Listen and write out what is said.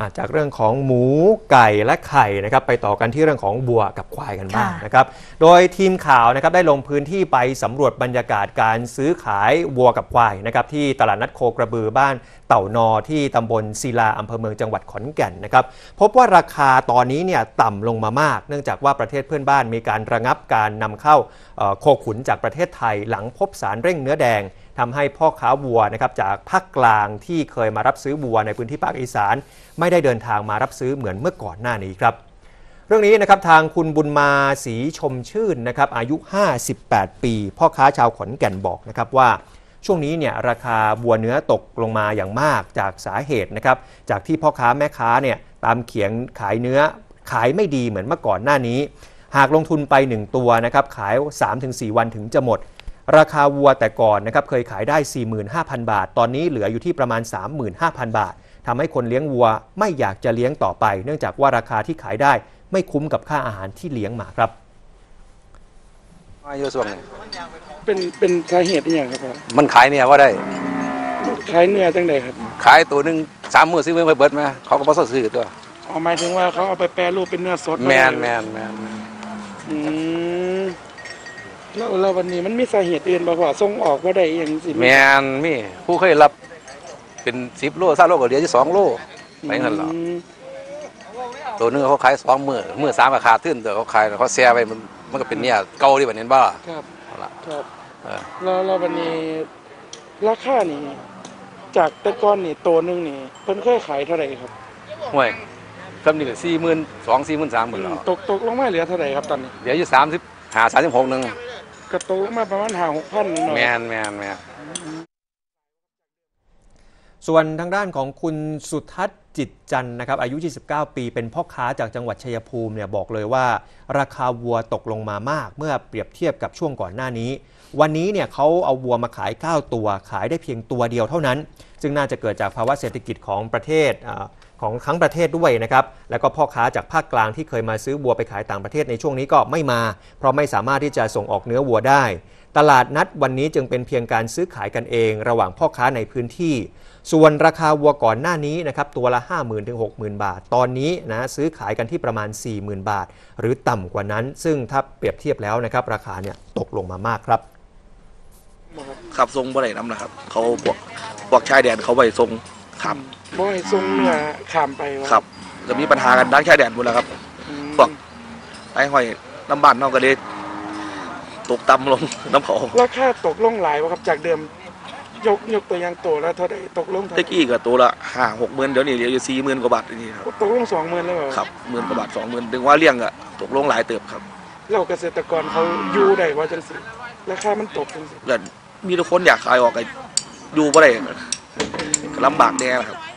อะจากเรื่องของหมูไก่และไข่นะครับไปต่อกันที่เรื่องของบัวกับควายกันบ้างค่ะนะครับโดยทีมข่าวนะครับได้ลงพื้นที่ไปสำรวจบรรยากาศการซื้อขายวัวกับควายนะครับที่ตลาดนัดโคกระบือบ้านเต่านอที่ตำบลศิลาอำเภอเมืองจังหวัดขอนแก่นนะครับพบว่าราคาตอนนี้เนี่ยต่ำลงมามาก เนื่องจากว่าประเทศเพื่อนบ้านมีการระงับการนำเข้าเอ่อโคขุนจากประเทศไทยหลังพบสารเร่งเนื้อแดง ทำให้พ่อค้าวัวนะครับจากภาคกลางที่เคยมารับซื้อวัวในพื้นที่ภาคอีสาน ไม่ได้เดินทางมารับซื้อเหมือนเมื่อก่อนหน้านี้ครับ เรื่องนี้นะครับทางคุณบุญมาศรีชมชื่นนะครับอายุ 58 ปี พ่อค้าชาวขอนแก่นบอกนะครับว่าช่วงนี้เนี่ยราคาวัวเนื้อตกลงมาอย่างมากจากสาเหตุนะครับจากที่พ่อค้าแม่ค้าเนี่ยตามเขียงขายเนื้อขายไม่ดีเหมือนเมื่อก่อนหน้านี้ หากลงทุนไป 1 ตัวนะครับขาย 3-4 วันถึงจะหมด ราคาวัวแต่ก่อนนะครับเคยขายได้ 45,000 บาท ตอนนี้เหลืออยู่ที่ประมาณ 35,000 บาททำให้คนเลี้ยงวัวไม่อยากจะเลี้ยงต่อไป เนื่องจากว่าราคาที่ขายได้ไม่คุ้มกับค่าอาหารที่เลี้ยงมาครับมาอยู่ส่วนนี้เป็นเป็นสาเหตุอหย่างครับพ่อมันขายเนี่ยว่าได้ขายเนื้อจังใดครับ ขายตัวหนึ่งสามมือซื้อมือไปเบิดมาเขาก็บ่ซื้อตัวอ๋อหมายถึงว่าเขาเอาไปแปรรูปเป็นเนื้อสดแมนแมนแมนอืม แล้วแล้ววันนี้มันมีสาเหตุอื่นบ่พ่อส่งออกบ่ได้อหย่างสิแมนมีผู้เคยรับเป็นสิบโลสามโลก็เหลืออยู่สองโลไปงั้นเหรอมตัวหนึงเขาขายสองมือมือสามก็ขาดขึ้นแต่เขาขายเขาแซ่ไปมันมันก็เป็นเนี่ยเก่าที่แบบนี้บ้าครับเอาละครับเออแล้วแล้ววันนี้ราคานี่จากแต่ก่อนนี่ตัวหนึงนี่เพิ่นเคยขายเท่าไหร่ครับห่วยคำนี้ก็สี่หมื่นสองสี่หมื่นสามหมื่นหรอตกตกลงมาเหลือเท่าไหร่ครับตอนนี้เหลืออยู่สามสิบหาสามสิบหกหนึ่ง ก็ตกลงมาประมาณ5-6,000หน่อยแมนแมนแมนส่วนทางด้านของคุณสุทัศน์จิตจันทร์นะครับอายุ 29 ปีเป็นพ่อค้าจากจังหวัดชัยภูมิเนี่ยบอกเลยว่า ราคาวัวตกลงมามาก เมื่อเปรียบเทียบกับช่วงก่อนหน้านี้ วันนี้เนี่ยเขาเอาวัวมาขาย 9 ตัว ขายได้เพียงตัวเดียวเท่านั้นซึ่งน่าจะเกิดจากภาวะเศรษฐกิจของประเทศอา ของทั้งประเทศด้วยนะครับ แล้วก็พ่อค้าจากภาคกลางที่เคยมาซื้อวัวไปขายต่างประเทศในช่วงนี้ก็ไม่มา เพราะไม่สามารถที่จะส่งออกเนื้อวัวได้ ตลาดนัดวันนี้จึงเป็นเพียงการซื้อขายกันเอง ระหว่างพ่อค้าในพื้นที่ ส่วนราคาวัวก่อนหน้านี้นะครับตัวละ 50,000ถึง60,000 บาท ตอนนี้นะซื้อขายกันที่ประมาณ 40,000 บาท หรือต่ำกว่านั้น ซึ่งถ้าเปรียบเทียบแล้วนะครับราคาเนี่ยตกลงมามากครับขับทรงบ่ได้น้ำนะครับ เขาพวกพวกชายแดนเขาไปทรง ขับบ่ให้ส่งเนื้อข้ามไปวะขับจะมีปัญหากันดังชายแดนหมดแล้วครับ อืมพวก ไอ้ห้อยน้ำบ้านนอกก็เลยตกต่ำลง น้ำเขาราคาตกลงหลายวะครับจากเดิม ยกยกตัวอย่างตัวละเท่าใดตกลงเท่าตะใดกี้ก็ตัวละห้าหกหมื่นเดี๋ยวนี้เหลืออยู่สี่หมื่นกว่าบาทนี่ครับตกลงสองหมื่นแล้วเหรอครับหมื่นกว่าบาทสองหมื่นถึงว่าเลี้ยงอะตกลงหลายเติบครับเราเกษตรกรเขาอยู่ได้ว่าจังสิราคามันตกจังสิก็มีทุกคนอยากขายออกก็อยู่บ่ได้ก็ ลำบากแน่นะครับ